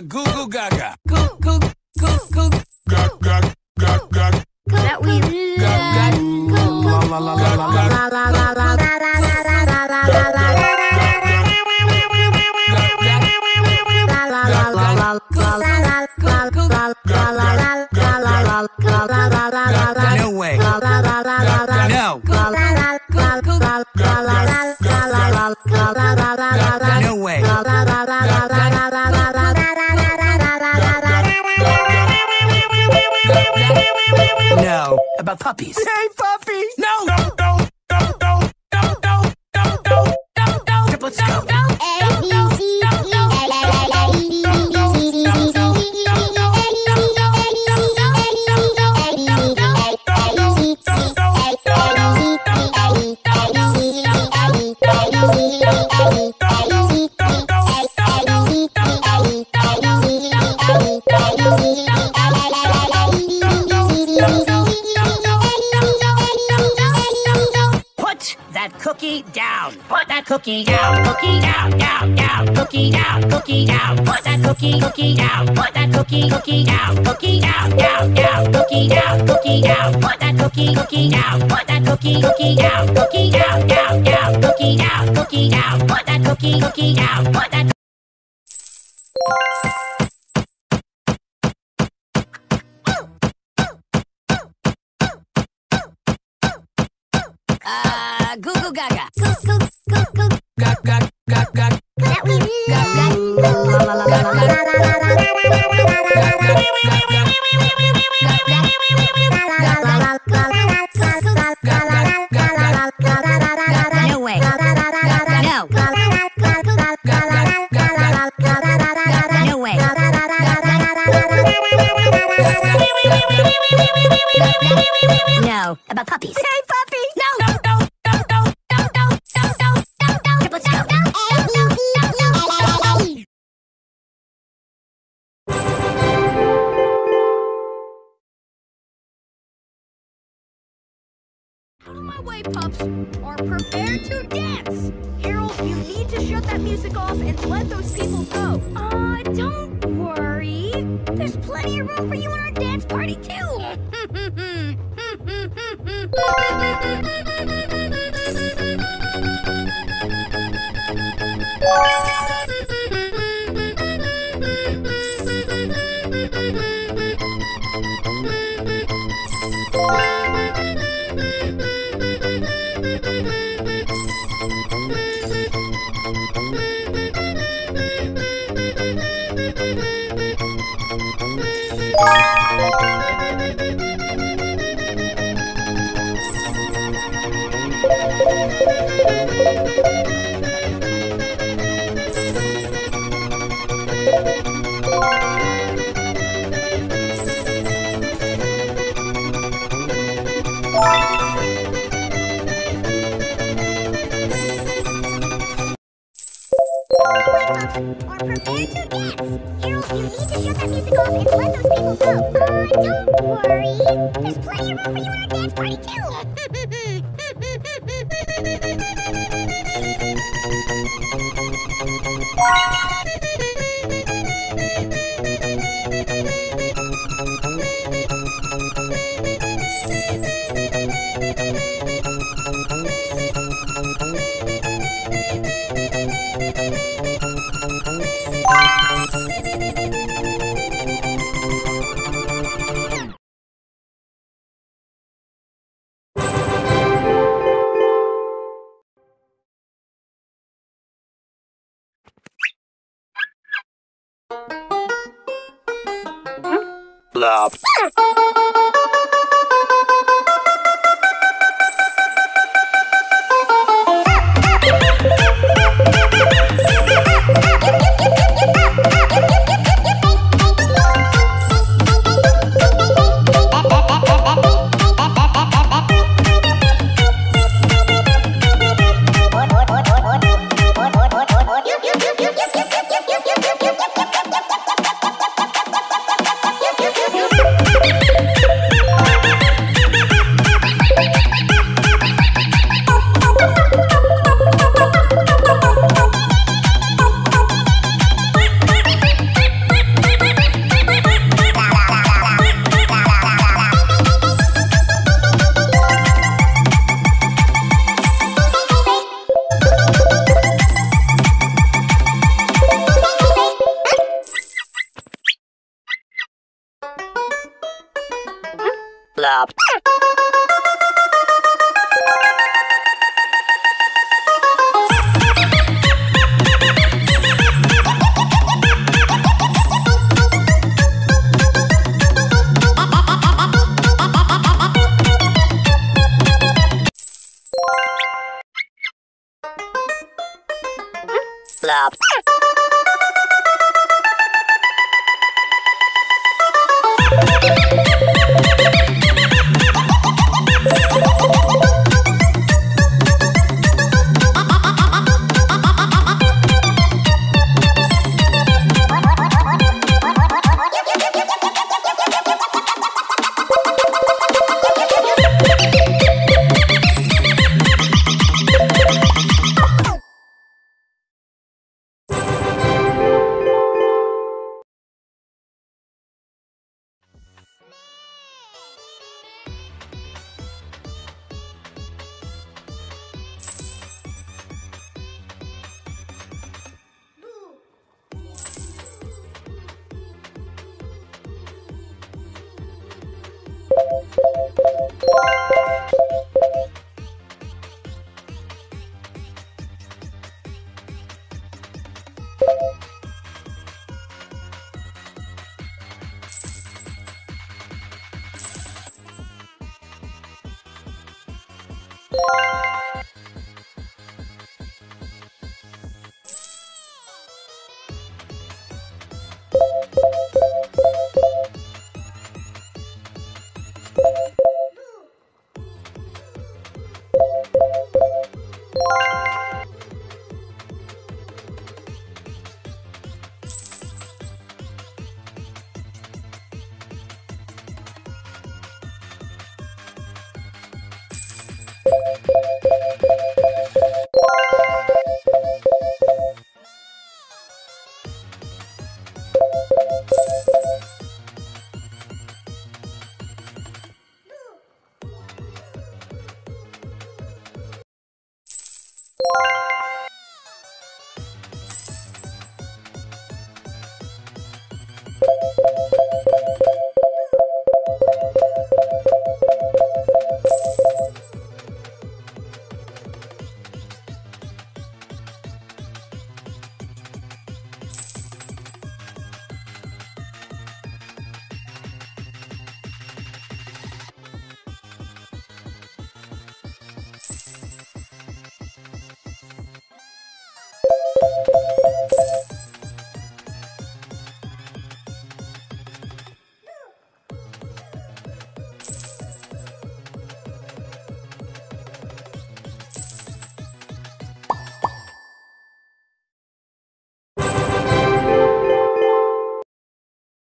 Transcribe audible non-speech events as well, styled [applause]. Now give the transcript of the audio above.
gaga, goo goo gaga. Goo goo goo goo. Gaga gaga gaga. That we love. Gaga. Goo goo. La la la la la. No. About puppies. Hey, puppy. No. That cookie down. Put that cookie down. Cookie down, down, down. Cookie down, cookie down. Put that cookie, cookie down. Put that cookie, cookie down. Cookie down, down, down. Cookie down, cookie down. Put that cookie, cookie down. Put that cookie, cookie down. Cookie down, down, down. Cookie down, cookie down. Put that cookie, cookie down. Put that No, about puppies. Hey, puppy! No! Out of my way, pups, or prepare to dance! Harold, you need to shut that music off and let those people go. Uh, don't worry. There's plenty of room for you in our dance party, too. [laughs] or prepare to dance. Music off and let those people go. Don't worry. There's plenty of room for you in our dance party, Blah. [laughs] Lab. Blop. you